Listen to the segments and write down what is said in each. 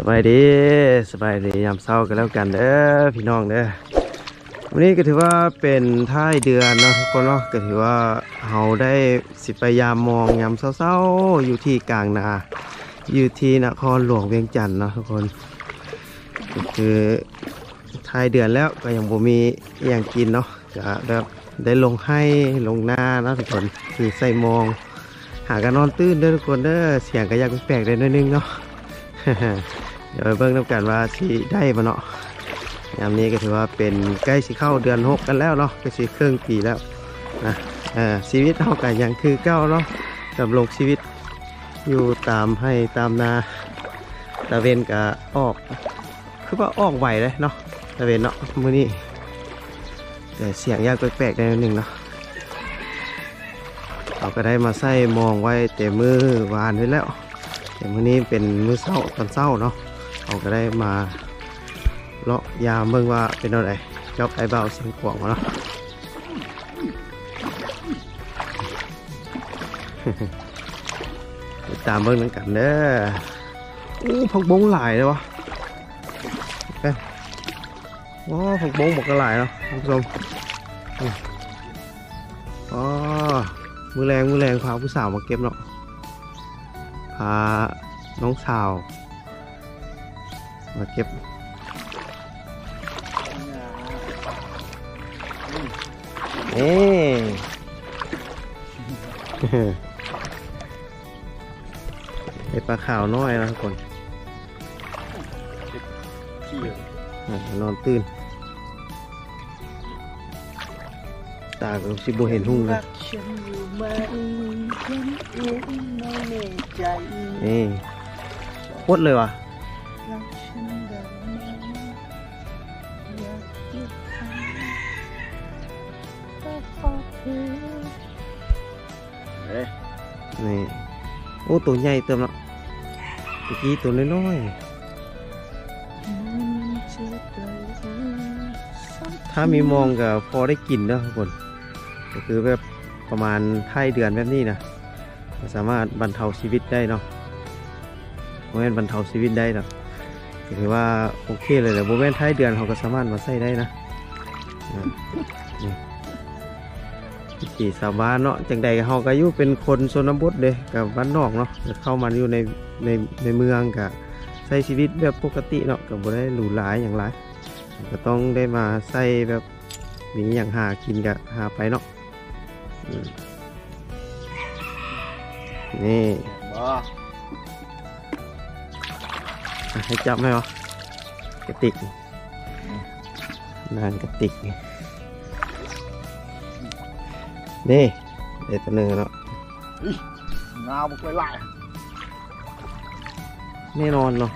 สบายดีสบายดียามเช้ากันแล้วกันเด้อพี่น้องเด้อวันนี้ก็ถือว่าเป็นท้ายเดือนเนาะทุกคนเนาะก็ถือว่าเราได้สิไปยามมองยามเช้าๆอยู่ที่กลางนา อยู่ที่นครหลวงเวียงจันทน์เนาะทุกคนก็คือท้ายเดือนแล้วก็ยังบ่มีอย่างกินเนาะจะแบบได้ลงให้ลงหน้านะทุกคนคือใส่มอง หากันนอนตื้นเด้อทุกคนเด้อเสียงก็ยากแปลกได้นิดนึงเนาะ ดี๋ยวไปเบิ่งน้ำกันว่าสิได้บ่เนาะยามนี้ก็ถือว่าเป็นใกล้สิเข้าเดือนหกกันแล้วเนาะก็สิครึ่งปีแล้วนะเออชีวิตเฮาก็ยังคือเก้าเนาะดำรงชีวิตอยู่ตามให้ตามนาตะเวนก็ออก คือว่าออกไหวเลยเนาะตะเวนเนาะมื้อนี้แต่เสียงยากแปลกๆได้นิดนึงเนาะเราก็ได้มาใส่มองไว้แต่มือวานไว้แล้ว แต่มื้อนี้เป็นมือเช้าตอนเช้าเนาะ เราก็ได้มาเลาะยามเบิ่งว่าเป็นอะไรจอบไอ้เบาเสียงกวางเนาะตามเบิ่งนั่นกันเด้ออู้ผักบงหลายเลยวะเอ้ผักบงบอกกระหลายเนาะท่านผู้ชมอืมอ๋อมือแรงมือแรงพาผู้สาวมาเก็บเนาะพาน้องสาว มาเก็บเอ๊ไอปลาขาวน้อยนะทุกคนขี้อะนอนตื่น ตาก็สิบเห็นหุ่งเลยรักฉันอยู่ไหมฉันเองไม่แน่ใจนี่โคตรเลยว่ะ นี่โอ้ตัวใหญ่เติมแล้วเมื่อกี้ตัวน้อยมันจะได้สักๆถ้ามีมองก็พอได้กินนะทุกคนก็คือแบบประมาณท้ายเดือนแบบนี้นะสามารถบรรเทาชีวิตได้เนาะโมเมนบรรเทาชีวิตได้นะถือว่าโอเคเลยแหละโมเมนท้ายเดือนเขาก็สามารถมาใส่ได้นะ นะนี่วิถีชาวบ้านเนาะจังใดเขาก็อยู่เป็นคนชนบทเด้กับบ้านนอกเนาะแต่เข้ามาอยู่ในในในเมืองก็ใช้ชีวิตแบบปกติเนาะก็บ่ได้หรูหราอย่างไรก็ต้องได้มาใส่แบบมีอย่างหากินก็หาไปเนาะอืมนี่บ่อะให้จับไหมวะกระติกนานกระติกนี่ นี่เดี๋ยวตัวหนึ่งเนาะงาวบ่ค่อยไล่แน่นอนเนาะ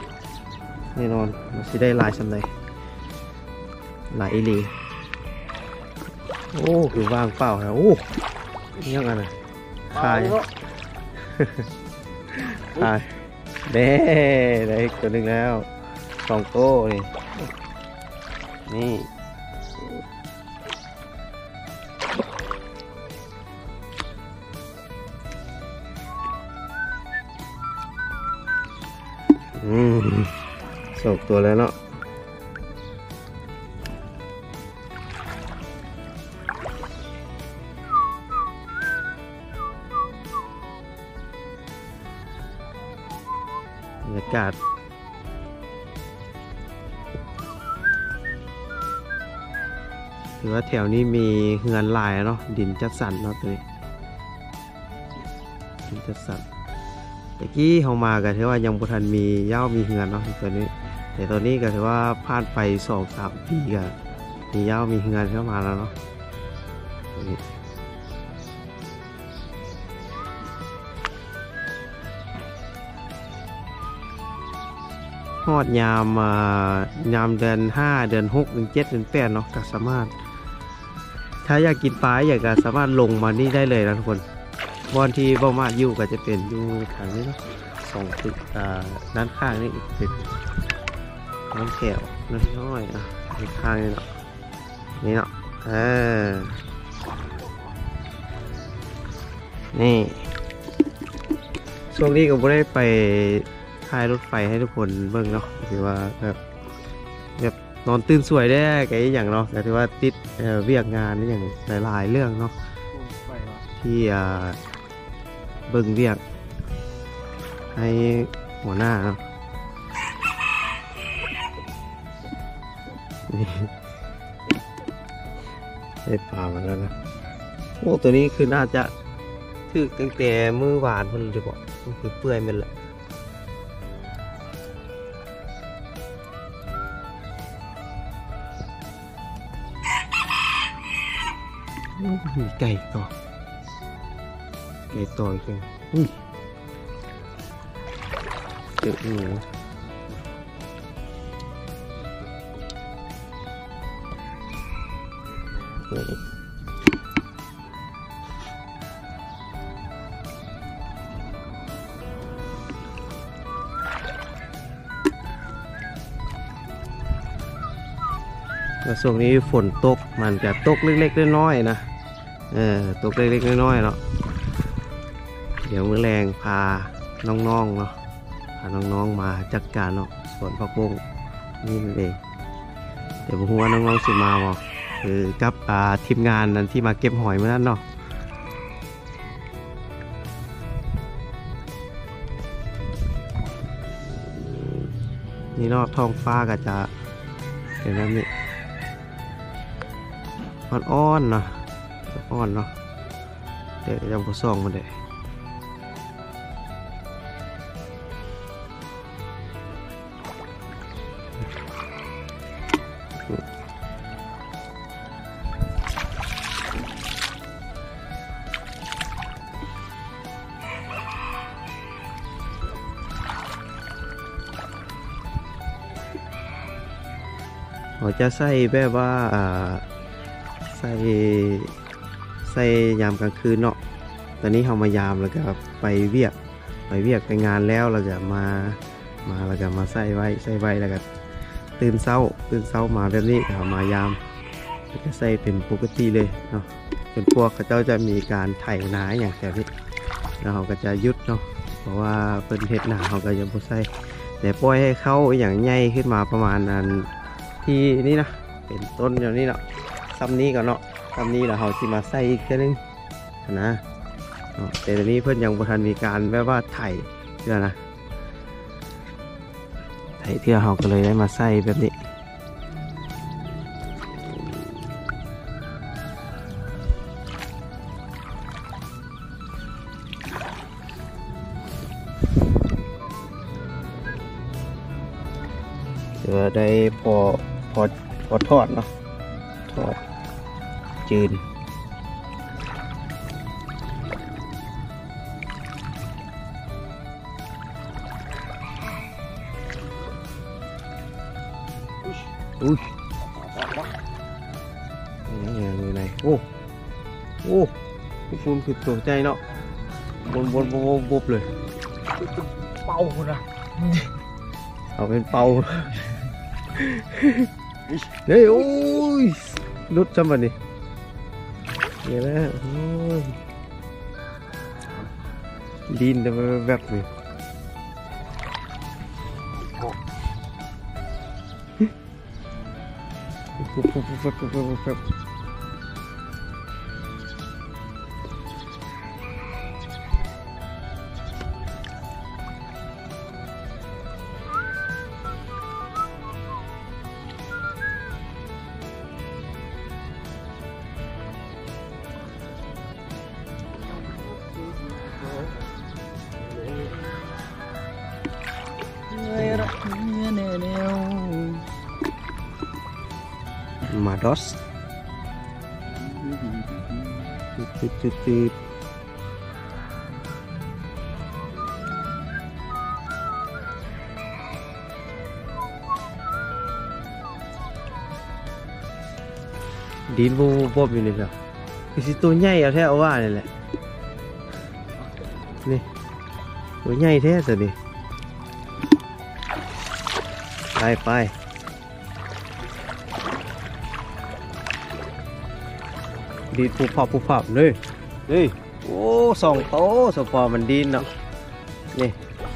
แน่นอนมันสิได้หลายสำใดหลายอีหลีโอ้คือว่างเปล่าแล้วโอ้ยังไงนะขายเอตายเด้ได้อีกตัวหนึ่งแล้วสองโต้นี่นี่ ตัวแล้วเนาะบรรยากาศถือว่าแถวนี้มีเฮือนหลายเนาะดินจัดสรรเนาะตัวนี้ดินจัดสรรแต่กี้เขามาก็ถือว่ายังบ่ทันมีเย้ามีเฮือนเนาะตัวนี้ แต่ตอนนี้ก็ถือว่าผ่านไปสองสามปีก็มีเย้ามีเฮือนเข้ามาแล้วเนาะตัวนี้ฮอดยามอ่ายามเดือนห้าเดือนหกเดือนเจ็ดเดือนแปดเนาะก็สามารถ ถ้าอยากกินปลาอยากจะสามารถลงมานี่ได้เลยนะทุกคนบอนที่บ่มาอยู่ก็จะเป็นอยู่ทางนี้เนาะสองตึกอ่าด้านข้างนี่เป็น น้ำแก้วน้อยอะอีกข้างนี่เนาะนี่เนาะเออนี่ช่วงนี้ก็บ่ได้ไปหถ่ายรถไฟให้ทุกคนเบิ่งเนาะถือว่าแบบแบบนอนตื่นสวยได้ไงอย่างเนาะแต่ถือว่าติดเเวียกงานนี่อย่างหลายๆเรื่องเนาะที่เบิ่งเวียกให้หัวหน้าเนาะ นี่ได้ปลามาแล้วนะโอ้ตัวนี้คือน่าจะถึกตั้งแต่มือหวานมันเลยบอกมันคือเปื่อยมันแหละมีไก่ต่อ ไก่ต่ออีกแล้วอุ้ยเจอหนู เออแล้วช่วงนี้ฝนตกมันจะตกเล็กๆน้อยๆนะเออตกเล็กๆน้อยๆเนาะเดี๋ยวมือแรงพาน้องๆเนาะพาน้องๆมาจัดการเนาะสวนผักบุ้งนี่นั่นเองเดี๋ยวผมว่าน้องๆสิมาบอก คือกับอ่าทีมงานนั้นที่มาเก็บหอยเมื่อนั้นเนาะนี่นอกท้องฟ้าก็จะเป็นแบบนี้อ่อนๆเนาะอ่อนเนาะเดี๋ยวจะมาส่องมาเด้ เขาจะใส่แบบว่าอ่าใส่ใส่ยามกลางคืนเนาะตอนนี้เขามายามแล้วก็ไปเวียกไปเวียกไปงานแล้วเราจะมามาแล้วก็มาใส่ไว้ใส่ไว้แล้วก็ตื่นเช้าตื่นเช้ามาแบบนี้เขามายามแล้วก็ใส่เป็นปกติเลยเนาะเป็นพวกเขาเจ้าจะมีการไถนาอย่างแบบนี้แล้วเขาก็จะยุดเนาะเพราะว่าเป็นเห็ดหนาเขาก็จะบ่ใส่แต่ปล่อยให้เขาอย่างใหญ่ขึ้นมาประมาณนั้น ที่นี่นะเป็นต้นอย่างนี้เนาะซ้ำนี้ก่อนเนาะซ้ำนี้แล้วเราสิมาใส่อีกแค่นึงนะแต่ตอนนี้เพื่อนยังบ่ทันมีการแบบว่าไถเพื่อนะไถเพื่อเราก็เลยได้มาใส่แบบนี้เดี๋ยวได้พอ พอพอทอดเนาะทอดจืนอุ้ยนี่ไงมือไหนโอ้โอ้คุณคือตกใจเนาะบนบนบนบนเลยเป่าคนละเอาเป็นเป่า เฮ้ยโอ้ยรุดจำบันดิเดี๋ยวนะโอ้ยดินแต่แบบๆนี่ปุ๊บปุ๊บปุ๊บปุ๊บปุ๊บ ตืดตืดตืดดินบูบอบอยู่นี่ครับคือสิตัวใหญ่เอาแท้เอาว่านี่แหละ นี่ ตัวใหญ่แท้สินี่ไปไปดินผูพับผูพับเลย เฮ้ย โอ้สองโตสปอร์มันดินเนาะ นี่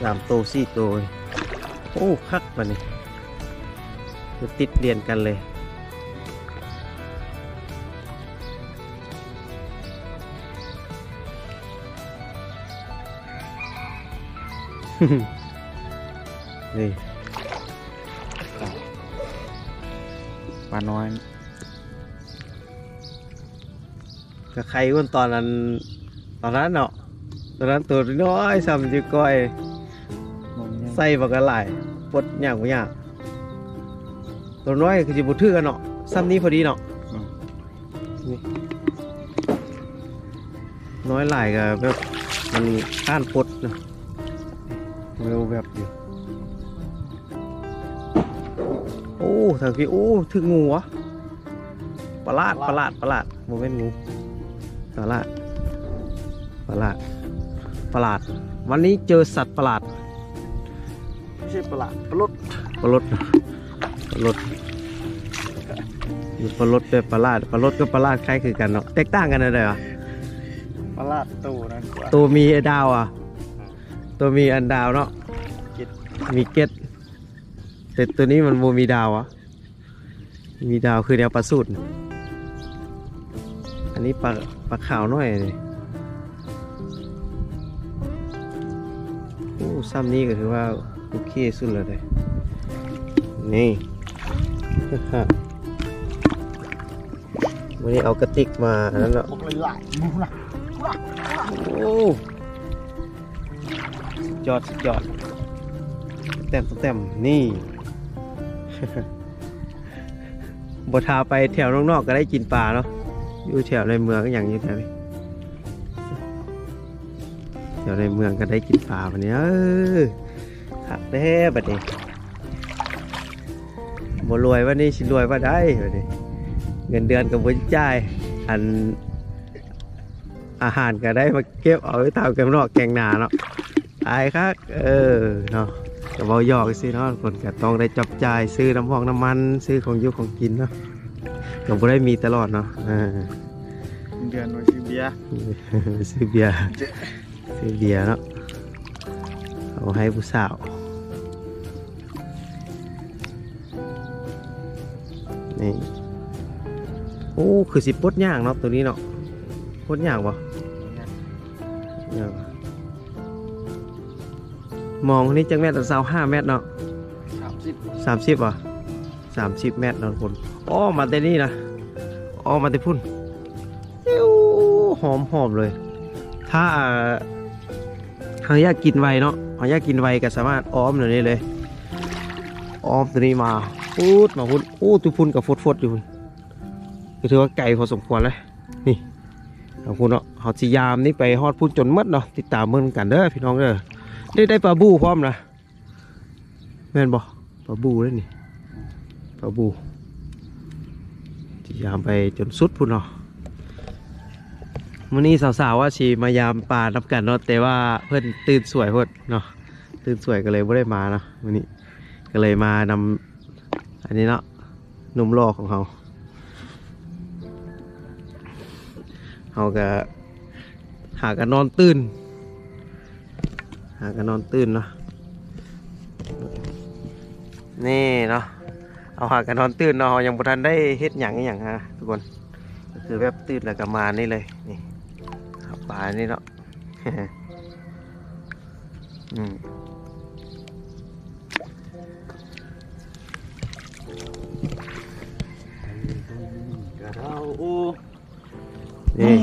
สามโตสี่โตโอ้คักมานี่คือติดเรียนกันเลยนี่ปลาน้อย กับใครวันตอนนั้นตอนนั้นเนาะตอนนั้นตัวน้อยซ้ำจะก้อยมองยังใส่บักกะหลายปลดยากบ่ยากตัวน้อยคือจิบุถือกันเนาะซ้ำนี้พอดีเนาะนี่น้อยหลายก็แบบมันข้านปลดเนาะเร็วแบบอยู่โอ้ทางพี่โอ้ถึงงูวะประหลาดประหลาดประหลาดโมเมนงู ประหลาดประหลาดประหลาด วันนี้เจอสัตว์ประหลาด ไม่ใช่ปลาปลาลดปลารดปลารดมีปลารดด้วยปลาลาดปลารดกับปลาลาดคล้ายคือกันเนาะแตกต่างกันอะไรวะปลาลาดตูนั่นกว่าตัวมีดาวอะ ตัวมีอันดาวเนาะเก็ดมีเก็ตแต่ตัวนี้มันโมมีดาวอะ มีดาวคือแนวปลาสูตร อันนี้ปลาปลาขาวน้อยเลยโอ้ซ้ำนี้ก็ถือว่าโอเคสุดเลยเด้นี่วันนี้เอากระติกมาอันนั้นเนาะโอ้สุดยอดสุดยอดเต็มเต็มนี่บทาไปแถวนอกๆก็ได้กินปลาเนาะ อยู่แถวในเมืองก็อย่างนี้แถวนี้แถวในเมืองก็ได้กินปลาวันนี้เออขักแด้บัดนี้บ่รวยวันนี้สิรวยว่าได้บัดนี้เงินเดือนกับบ่จ่ายอันอาหารก็ได้มาเก็บเอาไว้ทำแกงนอกแกงหนาเนาะตายครับเออเนาะก็เบาหยอกสิเนาะคนก็ต้องได้จับจ่ายซื้อน้ำพองน้ำมัน ซื้อของยุของกินเนาะ ก็บ่ได้มีตลอดเนาะเออเดือนไว้ซื้อเบียร์ซื้อเบียร์ซื้อเบียร์เนาะเอาให้ผู้สาวนี่โอ้คือสิปลดย่างเนาะตัวนี้เนาะปลดย่างปะเนี่ยมองนี่จังแมตรเสาห้าเมตรเนาะสามสิบสามสิบอะสามสิบเมตรเนาะทุกคน อ้อมาแต่นี่นะอ้อมาแต่พุ่นหอมหอมเลย ถ้าเขาอยากกินไวเนาะเขาอยากกินไวก็สามารถอ้อมเดี๋ยวนี้เลย อ้อมตัวนี้มาพูดมาพุ่นอู้ตุพุ่นกับฟดฟดอยู่พุ่นก็ถือว่าไก่พอสมควรเลยนี่ขอบคุณเนาะเขาสิยามนี่ไปฮอดพุ่นจนหมดเนาะติดตามเมืองกันเด้อพี่น้องเด้อได้ได้ปลาบูพร้อมนะแม่นบ่ปลาบูได้นี่ปลาบู สิยามไปจนสุดพุ่นเนาะมื้อนี้สาวๆว่าสิมายามปลานับกันเนาะแต่ว่าเพิ่อนตื่นสวยพิ่นเนาะตื่นสวยก็เลยบ่ได้มาเนาะมื้อนี้ก็เลยมานำอันนี้เนาะนุ่มหล่อของเขาเขาก็หากันนอนตื่น หากันนอนตื่นเนาะนี่เนาะ เอาหากันนอนตื่นเนาะเรายังบ่ทันได้เฮ็ดหยังอหย่างฮะทุกคนก็คือแบบตื่นแล้วก็มานี่เลยนี่หาปลานี่เนาะอืมกระเท้าโอ้นี่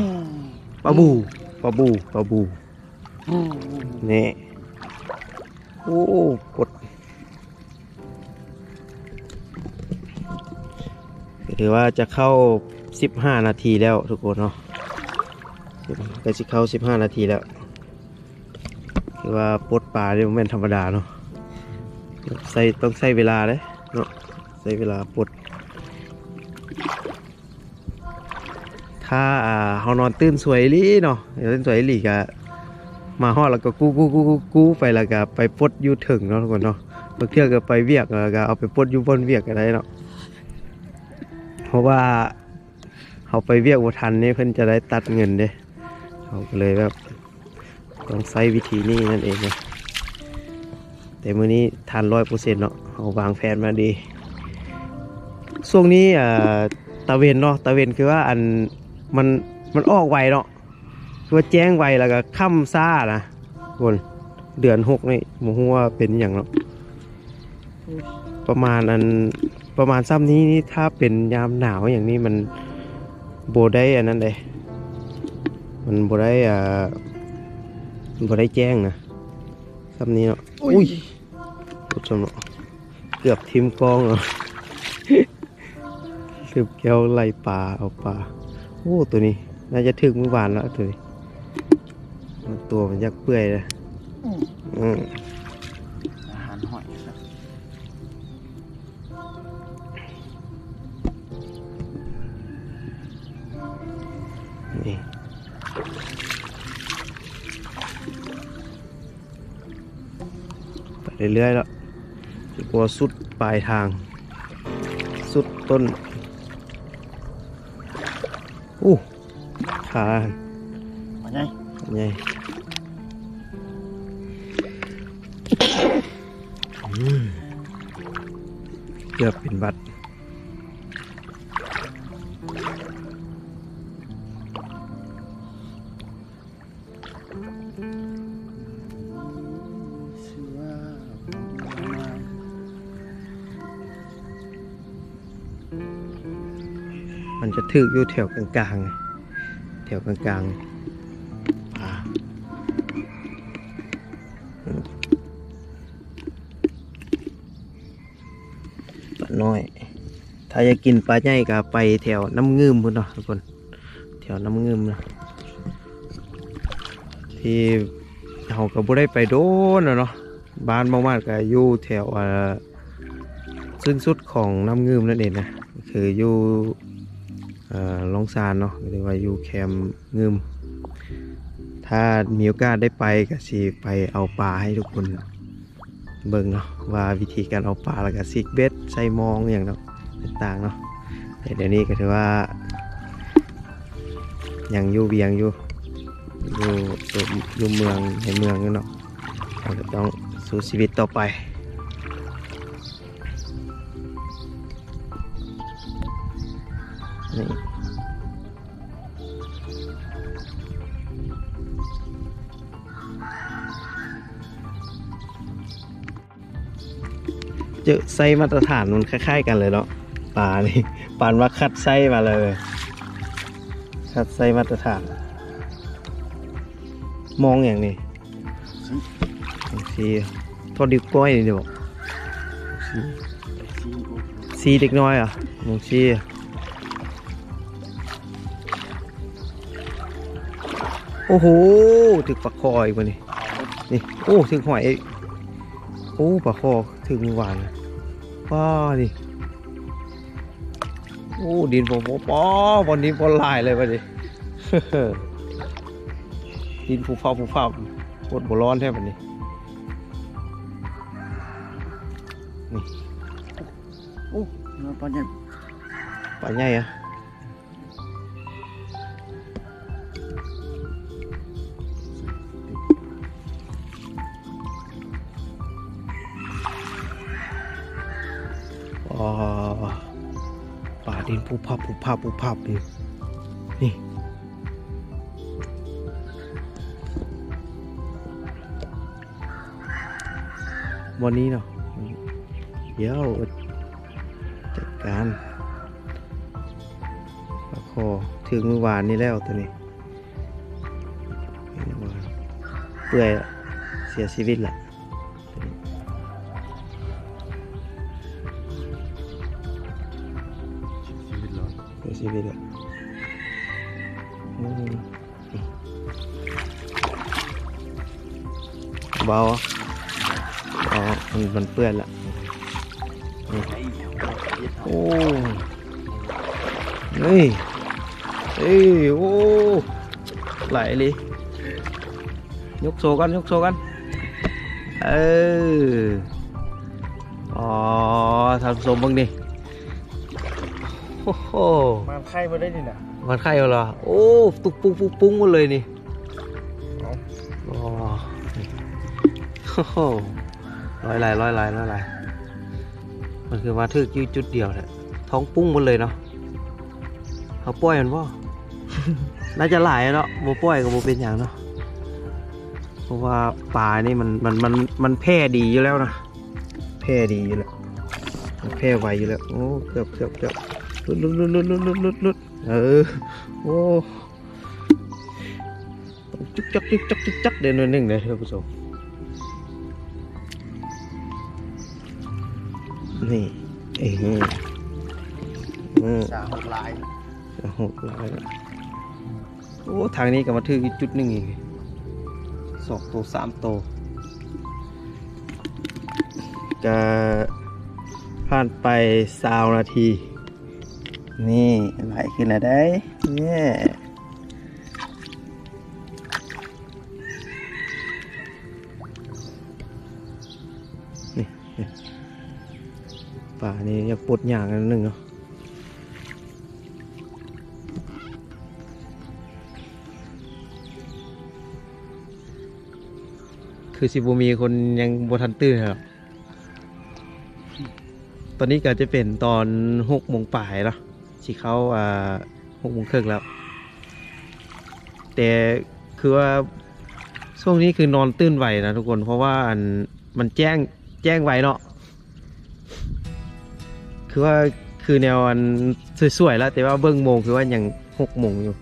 ปลาบูปลาบูปลาบูอืมนี่โอ้กด ถือว่าจะเข้า 15 นาทีแล้วทุกคนเนาะก็จะเข้า 15 นาทีแล้วถือว่าปลดปลาเนี่ยมันธรรมดาเนาะใส่ต้องใส่เวลาเลยเนาะใส่เวลาปลดถ้าอ่าเขานอนตื่นสวยอีหลีเนาะตื่นสวยอีหลีก็มาฮอแล้วก็กู้กู้กู้กู้กู้ไปแล้วก็ไปปลดอยู่ถึงเนาะทุกคนเนาะบางเทื่อก็ไปเวียกแล้วก็เอาไปปลดอยู่บนเวียกก็ได้เนาะ เพราะว่าเขาไปเวียกบ่ทันนี่เพิ่นจะได้ตัดเงินเด้เขาเลยแบบต้องใช้วิธีนี้นั่นเองนะแต่มื้อนี้ทานร้อยเปอร์เซ็นต์เนาะเอาวางแผนมาดีช่วงนี้อ่าตะเวนเนาะตะเวนคือว่าอันมันมันออกไวเนาะคือว่าแจ้งไวแล้วก็ค่ำซ่านะคนเดือนหกนี่หมูฮู้ว่าเป็นอย่างเนาะประมาณอัน ประมาณซ้ำนี้นี่ถ้าเป็นยามหนาวอย่างนี้มันโบได้อันนั้นเลยมันโบได้อ่ามันโบได้แจ้งนะซ้ำนี้เนาะอุ้ยผู้ชมเนาะเกือบทิมกล้องเนาะสืบแก้วไล่ปลาเอาปลาโอ้ตัวนี้ น่าจะถึงเมื่อวานแล้วตัวนี้มันตัวมันยักเปื่อยเลยอืม เรื่อยๆแล้วจะกลัวสุดปลายทาง สุดต้นอู้ขามาไงไงอืมเกือบเป็นบัตร มันจะถึกอยู่แถวกลางๆไงแถวกลางๆป่าอืมปลาน้อย ถ้าอยากกินปลาใหญ่ก็ไปแถวน้ำงืมพุ่นเนาะทุกคน แถวน้ำงืมนะที่เราก็บ่ได้ไปโดนน่ะเนาะบ้านบางบ้านก็อยู่แถวอ่าซึ่งสุดของน้ำงืมนั่นเองนะคืออยู่เอ่อ ลองซานเนาะหรือว่าอยู่แคมป์งืมถ้ามีโอกาสได้ไปก็สิไปเอาปลาให้ทุกคน เบิ่งเนาะว่าวิธีการเอาปลาแล้วก็ซิกเบ็ดใส่มองอย่างเนาะต่างๆเนาะแต่เดี๋ยวนี้ก็ถือว่ายังอยู่เวียงอยู่อยู่อยู่อยู่เมืองในเมืองอยู่เนาะเราก็ต้องสู้ชีวิตต่อไป เจอไส้มาตรฐานมันคล้ายๆกันเลยเนาะปลานี่ปานว่าคัดไส้มาเลย คัดไส้มาตรฐาน มองอย่างนี้สีทอดดิบก้อยนี่เดี๋ยวบอกซีสีเด็กน้อยอะมองสีโอ้โหถึงปลาคออีกวันนี้นี่ โอ้ถึงหอย โอ้ปลาคอ ถึงหวานป้าดิโอ้ดินผมป้อวันนี้บอลลายเลยวันนี้ดินผูฟ้าผูฟ้าโคตรบร้อนแทบวันนี้นี่โอ้ปลาใหญ่ปลาใหญ่อะ ดินผูพับผูพับผูพับนี่นี่วันนี้เนาะเดี๋ยวจัดการปลาคอถึงเมื่อวานนี้แล้วตัวนี้เปื่อยเสียชีวิตแหละ เบาอะอ๋อมันมันเปื่อยละโอ้เฮ้ยเฮ้ยโอ้ไหลเลยยกโซกันยกโซกันเอออ๋อทำสมบ้างดิโอ้โหมาไข่มาได้นี่นะมันไข่เหรอโอ้ตุกปุ้งปุ้งปุ้งหมดเลยนี่ ร้อยลายร้อยลายร้อยลายมันคือมาทึกยู่จุดเดียวแหละท้องปุ้งหมดเลยเนาะเขาป่อยมันพ่อน่าจะหลายเนาะโมป่อยกับโมเป็นอย่างเนาะเพราะว่าปลานี่มันมันมันมันแพร่ดีอยู่แล้วนะแพร่ดีอยู่แล้วแพร่ไวอยู่แล้วโอ้เกือบเกือบเกือบลุดลุดลุดลุดลุดลุดลุดเออโอ้จุ๊กจักจุ๊กจักจุ๊กจักเดี๋ยวนึงเดี๋ยวท่านผู้ชม นี่เอ้ยอืมสาหกลายหกร้อยโอ้ทางนี้ก็มาถึงอีกจุดหนึ่งอีกสองตัวสามตัวจะผ่านไปสาวนาที นี่ไหลขึ้นแล้วได้เนี่ย ป่านี่อยากปลดอย่างกันหนึ่งเนาะคือสิบูมีคนยังบทันตื่นครับตอนนี้ก็จะเป็นตอนหกโมงป่ายเนาะสิเขาอ่าหกโมงครึ่งแล้ว แต่คือว่าช่วงนี้คือนอนตื่นไหวนะทุกคนเพราะว่าอันมันแจ้งแจ้งไวเนาะ คือว่าคือแนวอันสวยๆแล้ว แต่ว่าเบิ้งโมงคือว่ายังหกโมงอยู่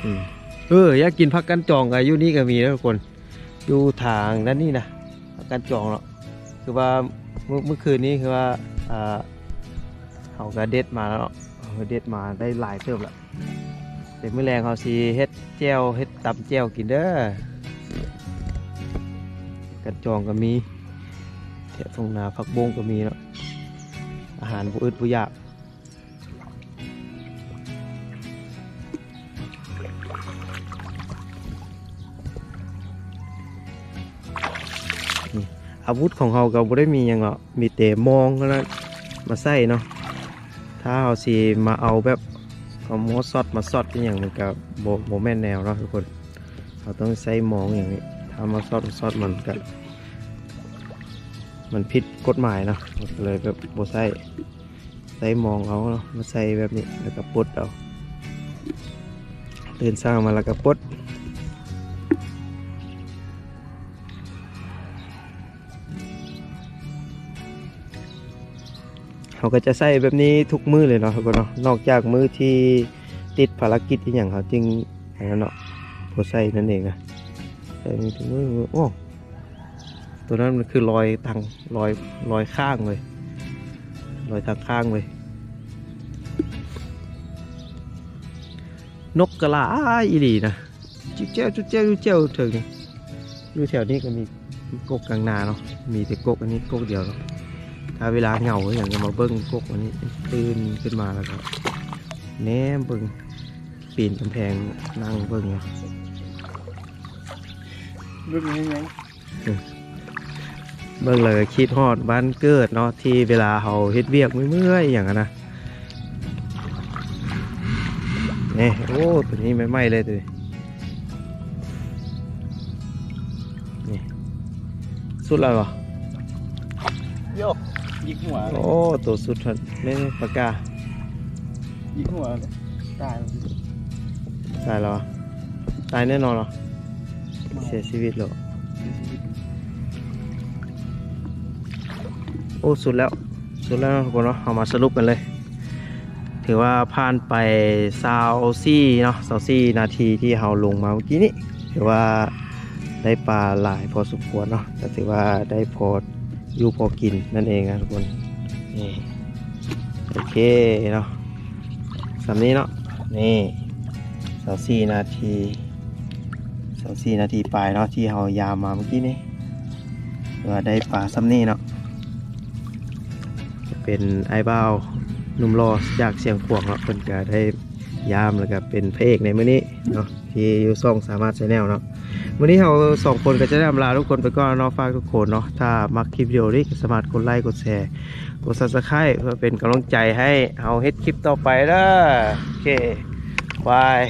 เอืมเอออยากกินผักกันจองอายุนี่ก็มีนะทุกคนอยู่ทางด้านนี้นะผักกันจองเนาะคือว่าเมื่อเมื่อคืนนี้คือว่าอ่าเขาก็เด็ดมาแล้วเนาะเขาเด็ดมาได้หลายเติบละแต่เมื่อแรงเขาสีเฮ็ดแจ่วเฮ็ดตำแจ่วกินเด้อกันจองก็มี ถวทงนาผักบงก็มีเนาะอาหารผู้อึดผู้อยากอาวุธของเขาก็บ่ได้มีหยังหรอกมีแต่มองเท่านั้นมาใส่เนาะถ้าเขาสิมาเอาแบบเอามอสอดมาสอดเป็นอย่างมันก็บ่บ่แม่นแนวเนาะทุกคนเขาต้องใช้มองอย่างนี้ถ้ามาสอดมาสอดมันก็ มันผิดกฎหมายเนาะเลยแบบบ่ใส่ใส่มองเอาเนาะมาใส่แบบนี้แล้วก็ปดเอาตื่นสร้างมาแล้วก็ปดเขาก็จะใส่แบบนี้ทุกมือเลยเนาะทุกคนเนาะนอกจากมือที่ติดภารกิจอย่างเขาจึงอันนั้นเนาะพอใส่นั่นเองอะใส่ทุกมือโอ้ ตัวนั้นมันคือรอยทางรอยรอยข้างเลย รอยทางข้างเลย นกกระลาอีหลีนะจุ๊เจ้าจุ๊เจ้าจุ๊เจ้าถึงอยู่แถวนี้ก็มีกกกลางนาเนาะมีแต่กกอันนี้กกเดียวเนาะถ้าเวลาเหงาอย่างจะมาเบิ้งกกอันนี้ตื่นขึ้นมาแล้วก็แหนมเบิ้งปีนกำแพงนั่งเบิ้งเนาะเรื่งนี้ยัง เบิ้งเลยก็คิดฮอดบ้านเกิดเนาะที่เวลาเขาเฮ็ดเวียกเมื่อยๆอย่างนั้นนะนี่โอ้ตัวนี้ไม่ไหม้เลยตัวนี้นี่สุดแล้วเหรอโยกยิกหัวเลยโอ้ตัวสุดทันนี่ปากกายิกหัวเลยตายแล้วตายแล้วเหรอตายแน่นอนเหรอเสียชีวิตเหรอ โอ้สุดแล้วสุดแล้วทุกคนเนาะเอามาสรุปกันเลย ถือว่าผ่านไปซาวซี่เนาะซาวซี่นาทีที่เราลงมาเมื่อกี้นี้ถือว่าได้ปลาหลายพอสมควรเนาะแต่ถือว่าได้พออยู่พอกินนั่นเองนะทุกคนนี่โอเคเนาะสำนี้เนาะนี่ซาวซี่นาทีซาวซี่นาทีปลายเนาะที่เรายามมาเมื่อกี้นี้ถือว่าได้ปลาซ้ำนี้เนาะ เป็นไอ้บ้าวนุ่มรอจากเสียงขวงเนาะเพิ่นก็ได้ยามแล้วก็เป็นพระเอกในมื้อนี้เนาะที่อยู่ซ่องสามารถใช้แนวเนาะมื้อนี้เราสองคนก็จะได้อำลาทุกคนไปก่อนเนาะฝากทุกคนเนาะถ้ามักคลิปวิดีโอนี้ก็สามารถกดไลค์กดแชร์กด Subscribe เพื่อเป็นกำลังใจให้เราเฮ็ดคลิปต่อไปเด้อโอเคบาย